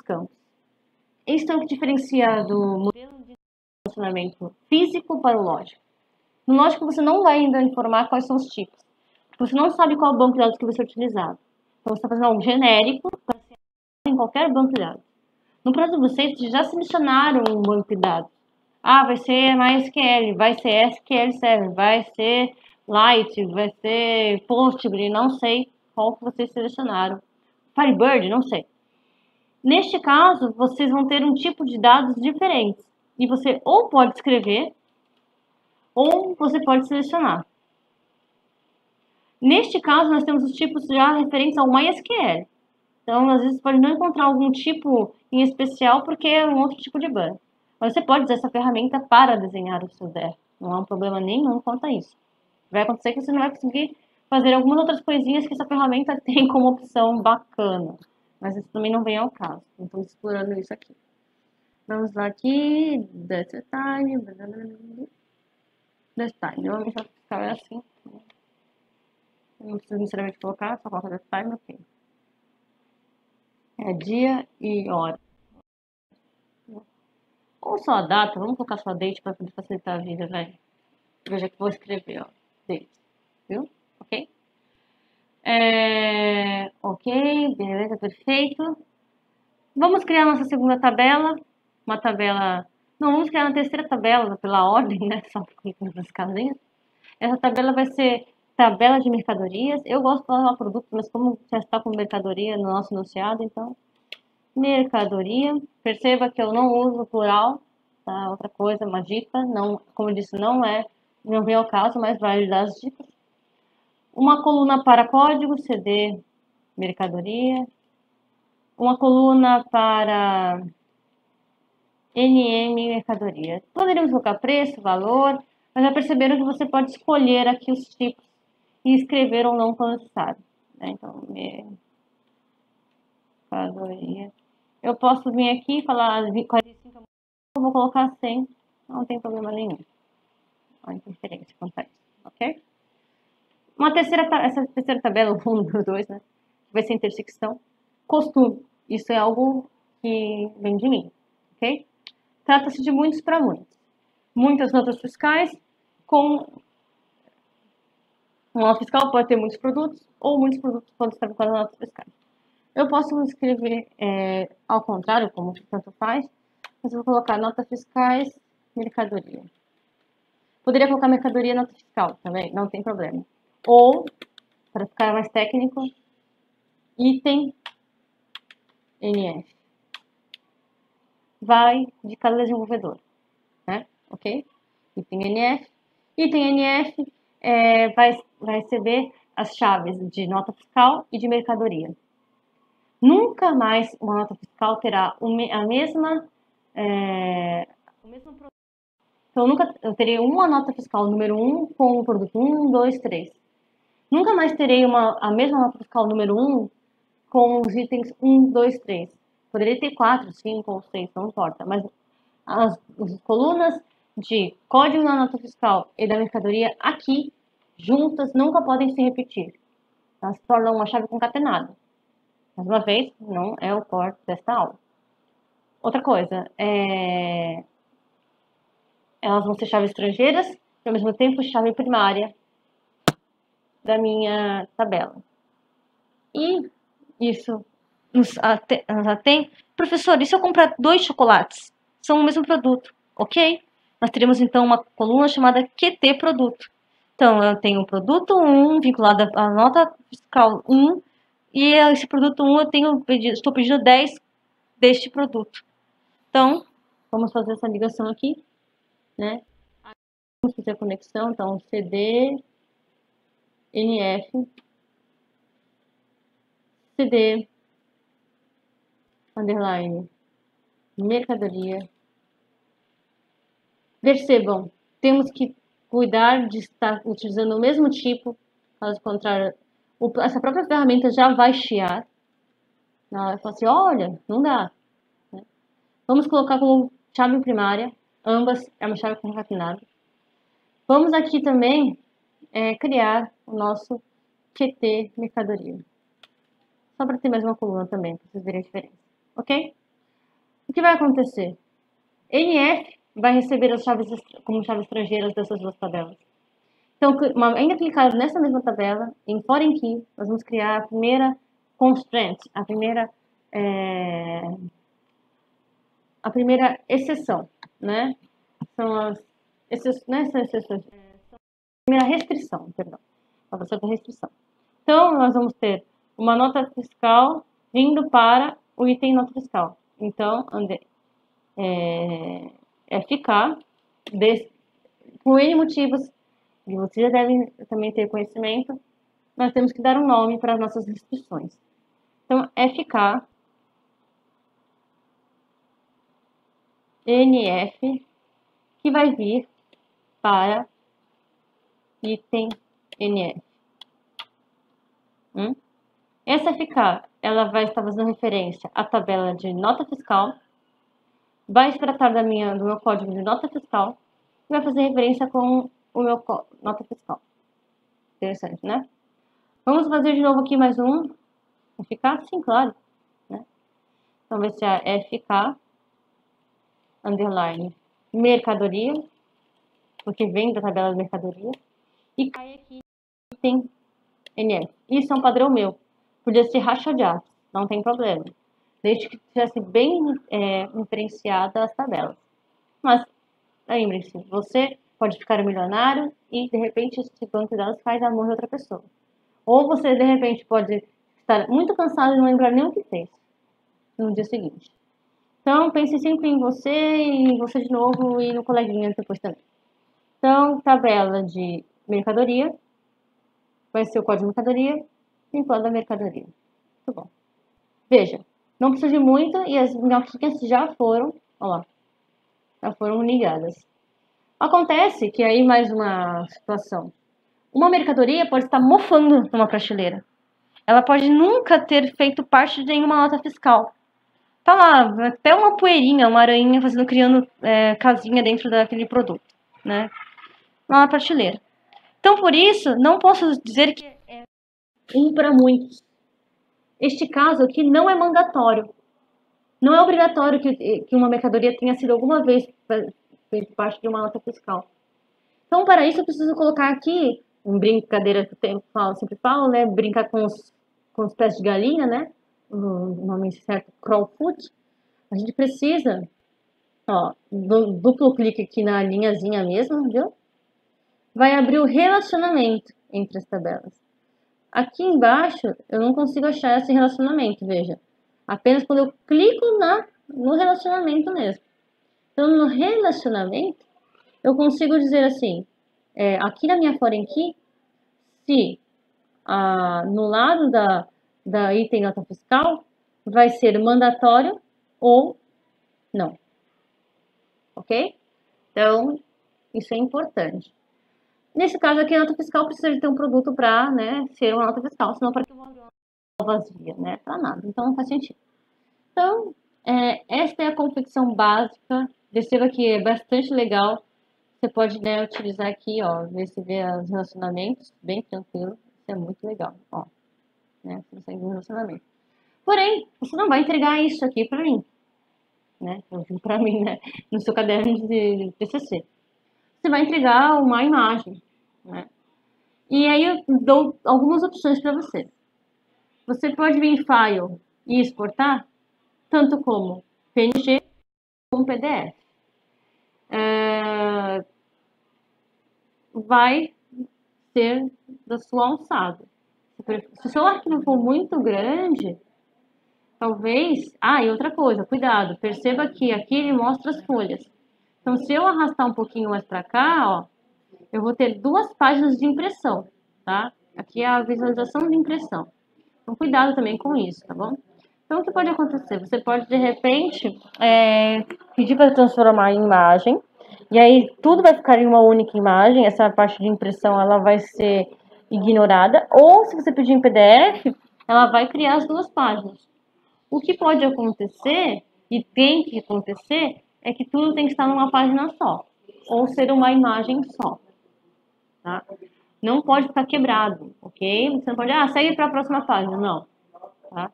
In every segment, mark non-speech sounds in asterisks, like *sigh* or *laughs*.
campos. Isso é o que diferencia do modelo de relacionamento físico para o lógico. No lógico, você não vai ainda informar quais são os tipos. Você não sabe qual banco de dados que vai ser utilizado. Então, você está fazendo algo genérico para ser em qualquer banco de dados. No próximo vocês já selecionaram um banco de dados. Ah, vai ser MySQL, vai ser SQL Server, vai ser Lite, vai ser Postgre, não sei qual que vocês selecionaram. Firebird, não sei. Neste caso, vocês vão ter um tipo de dados diferentes. E você ou pode escrever, ou você pode selecionar. Neste caso, nós temos os tipos já referentes ao MySQL. Então, às vezes, pode não encontrar algum tipo em especial porque é um outro tipo de banco. Mas você pode usar essa ferramenta para desenhar o seu DR. Não há um problema nenhum quanto a isso. Vai acontecer que você não vai conseguir fazer algumas outras coisinhas que essa ferramenta *laughs* tem como opção bacana. Mas isso também não vem ao caso. Então, explorando isso aqui. Vamos lá aqui. Data time. Data time. Vamos ficar assim. Não precisa necessariamente colocar, só coloca time, ok. É dia e hora. Ou só a data, vamos colocar só date para poder facilitar a vida, velho. Eu já que vou escrever, ó. Date. Viu? Ok? É... Ok, beleza, perfeito. Vamos criar nossa segunda tabela. Uma tabela... Não, vamos criar uma terceira tabela pela ordem, né? *laughs* Só por nas casinhas. Essa tabela vai ser tabela de mercadorias. Eu gosto de falar produto, mas como já está com mercadoria no nosso enunciado, então mercadoria. Perceba que eu não uso plural, tá? Outra coisa, uma dica, não, como eu disse, não é, não vem ao caso, mas vai dar as dicas. Uma coluna para código, CD, mercadoria. Uma coluna para NM, mercadoria. Poderíamos colocar preço, valor, mas já perceberam que você pode escolher aqui os tipos e escrever ou não quando necessário. Né? Então, mercadoria. Eu posso vir aqui e falar 45, eu vou colocar 100, não tem problema nenhum. A interferência acontece, ok? Uma terceira, essa terceira tabela, o 1, 2, né? Vai ser intersecção. Costume. Isso é algo que vem de mim, ok? Trata-se de muitos para muitos. Muitas notas fiscais com uma nota fiscal pode ter muitos produtos ou muitos produtos podem estar com as notas fiscais. Eu posso escrever é, ao contrário, como tanto faz, mas eu vou colocar nota fiscais, mercadoria. Poderia colocar mercadoria nota fiscal também, não tem problema. Ou, para ficar mais técnico, item NF. Vai de cada desenvolvedor, né? Ok? Item NF. Item NF é, vai, vai receber as chaves de nota fiscal e de mercadoria. Nunca mais uma nota fiscal terá a mesma, é, o mesmo produto. Então, nunca eu terei uma nota fiscal número 1 com o produto 1, 2, 3. Nunca mais terei uma, a mesma nota fiscal número 1 com os itens 1, 2, 3. Poderia ter 4, 5 ou 6, não importa. Mas as, as colunas de código da nota fiscal e da mercadoria aqui, juntas, nunca podem se repetir. Elas se tornam uma chave concatenada. Mais uma vez, não é o core desta aula. Outra coisa, é... elas vão ser chaves estrangeiras e ao mesmo tempo chave primária da minha tabela. E isso nos atém. Professor, e se eu comprar dois chocolates? São o mesmo produto, ok? nós teremos então uma coluna chamada QT produto. Então, eu tenho o produto 1 vinculado à nota fiscal 1 e esse produto 1 eu tenho pedido, estou pedindo 10 deste produto. Então, vamos fazer essa ligação aqui, né? Vamos fazer a conexão, então CD NF CD underline mercadoria Percebam, temos que cuidar de estar utilizando o mesmo tipo, caso contrário, essa própria ferramenta já vai chiar. Ela vai falar assim, olha, não dá. Né? Vamos colocar como chave primária, ambas é uma chave concatenada. Vamos aqui também é, criar o nosso QT mercadoria. Só para ter mais uma coluna também, para vocês verem a diferença. Ok? que vai acontecer? NF vai receber as chaves como chaves estrangeiras dessas duas tabelas. Então, ainda clicado nessa mesma tabela, em Foreign Key, nós vamos criar a primeira constraint, a primeira, é, a primeira exceção, né? São as é exceções, a primeira restrição, perdão, a da restrição. Então, nós vamos ter uma nota fiscal vindo para o item nota fiscal. Então, é, é ficar, de, por N motivos, e vocês já devem também ter conhecimento, nós temos que dar um nome para as nossas restrições. Então, FK NF que vai vir para item NF. Hum? Essa FK ela vai estar fazendo referência à tabela de nota fiscal, vai se tratar da minha, do meu código de nota fiscal e vai fazer referência com o meu nota fiscal. Interessante, né? Vamos fazer de novo aqui mais um. FK? Sim, claro. Né? Então vai ser a FK underline mercadoria, porque vem da tabela de mercadoria, e cai aqui tem NF. Isso é um padrão meu. Podia ser rachadado, não tem problema. Desde que tivesse bem é, diferenciada as tabelas. Mas, lembre-se, você pode ficar milionário e, de repente, esse banco de dados faz amor de outra pessoa. Ou você, de repente, pode estar muito cansado e não lembrar nem o que fez no dia seguinte. Então, pense sempre em você e em você de novo e no coleguinha depois também. Então, tabela de mercadoria, vai ser o código de mercadoria o código da mercadoria. Muito bom. Veja, não precisa de muito e as notinhas já foram, ó lá, já foram ligadas. Acontece que aí mais uma situação. Uma mercadoria pode estar mofando numa prateleira. Ela pode nunca ter feito parte de nenhuma nota fiscal. Tá lá, até uma poeirinha, uma aranha fazendo, criando é, casinha dentro daquele produto, né? Na prateleira. Então, por isso, não posso dizer que é um para muitos. Este caso aqui não é mandatório. Não é obrigatório que, que uma mercadoria tenha sido alguma vez fez parte de uma nota fiscal. Então, para isso, eu preciso colocar aqui, em brincadeira que eu sempre falo, né? Brincar com os, com os pés de galinha, né? O nome certo, crawl foot. A gente precisa, ó, duplo clique aqui na linhazinha mesmo, viu? Vai abrir o relacionamento entre as tabelas. Aqui embaixo, eu não consigo achar esse relacionamento, veja. Apenas quando eu clico na, no relacionamento mesmo. Então, no relacionamento, eu consigo dizer assim, é, aqui na minha foreign key, se ah, no lado da, da item nota fiscal vai ser mandatório ou não. Ok? Então, isso é importante. Nesse caso aqui, a nota fiscal precisa de ter um produto para né, ser uma nota fiscal, senão para que eu vou uma vazia, né? Para nada. Então, não faz sentido. Então, é, esta é a confecção básica Perceba que é bastante legal. Você pode né, utilizar aqui, ó, ver se vê os relacionamentos, bem tranquilo. Isso é muito legal, ó. Né? Você consegue ver relacionamento. Porém, você não vai entregar isso aqui para mim, né? Para mim, né? No seu caderno de TCC. Você vai entregar uma imagem, né? E aí eu dou algumas opções para você. Você pode vir em File e exportar, tanto como PNG como PDF é, vai ser da sua alçada. Se o seu arquivo for muito grande, talvez... Ah, e outra coisa, cuidado, perceba que aqui ele mostra as folhas. Então, se eu arrastar um pouquinho mais para cá, ó, eu vou ter duas páginas de impressão, tá? Aqui é a visualização de impressão. Então, cuidado também com isso, tá bom? Então, o que pode acontecer? Você pode, de repente, é, pedir para transformar em imagem, e aí tudo vai ficar em uma única imagem, essa parte de impressão ela vai ser ignorada, ou se você pedir em PDF, ela vai criar as duas páginas. O que pode acontecer, e tem que acontecer, é que tudo tem que estar numa página só, ou ser uma imagem só. Tá? Não pode ficar quebrado, ok? Você não pode, ah, segue para a próxima página, não. Tá?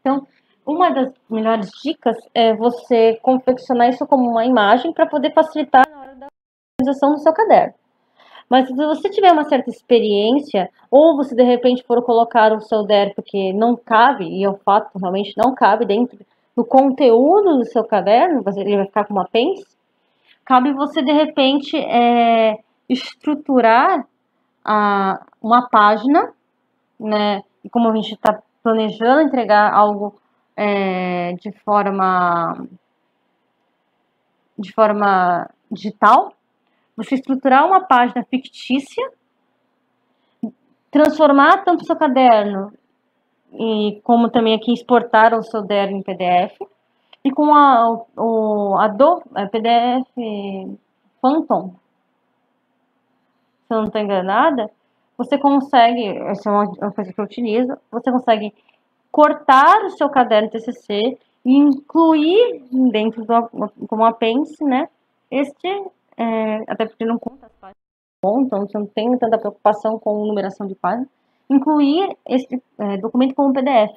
Então, uma das melhores dicas é você confeccionar isso como uma imagem para poder facilitar na hora da organização do seu caderno. Mas se você tiver uma certa experiência, ou você de repente for colocar o seu DER porque não cabe, e é um fato, realmente não cabe dentro do conteúdo do seu caderno, ele vai ficar com uma pence, cabe você de repente é, estruturar a, uma página, né? E como a gente está planejando entregar algo é, de forma de forma digital, você estruturar uma página fictícia, transformar tanto seu caderno e como também aqui exportar o seu DER em PDF e com a, o, a do, a PDF Phantom, se eu não estou enganada, você consegue, essa é uma coisa que eu utilizo, você consegue cortar o seu caderno TCC e incluir dentro do, como apêndice, né, este é, até porque não conta as páginas, então você não tem tanta preocupação com numeração de páginas, incluir esse é, documento como PDF.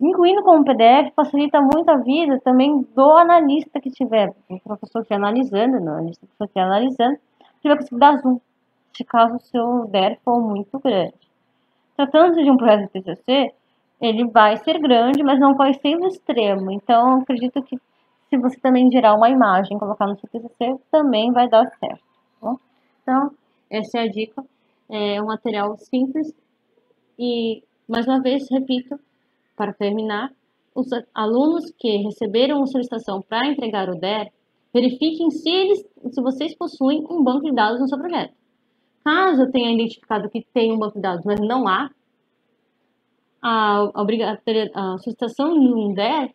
Incluindo como PDF facilita muito a vida também do analista que tiver, o professor que analisando, não, analista que estiver analisando, que vai conseguir dar zoom, se caso o seu DER for muito grande. Tratando de um projeto de TCC, ele vai ser grande, mas não vai ser no extremo. Então, acredito que se você também gerar uma imagem, colocar no seu TCC, também vai dar certo. Tá então, essa é a dica. É um material simples e, mais uma vez, repito, para terminar, os alunos que receberam a solicitação para entregar o DER, verifiquem se, eles, se vocês possuem um banco de dados no seu projeto. Caso tenha identificado que tem um banco de dados, mas não há, a, a, solicitação de um DER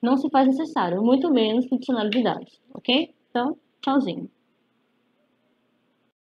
não se faz necessário, muito menos funcionalidades, ok? Então, tchauzinho.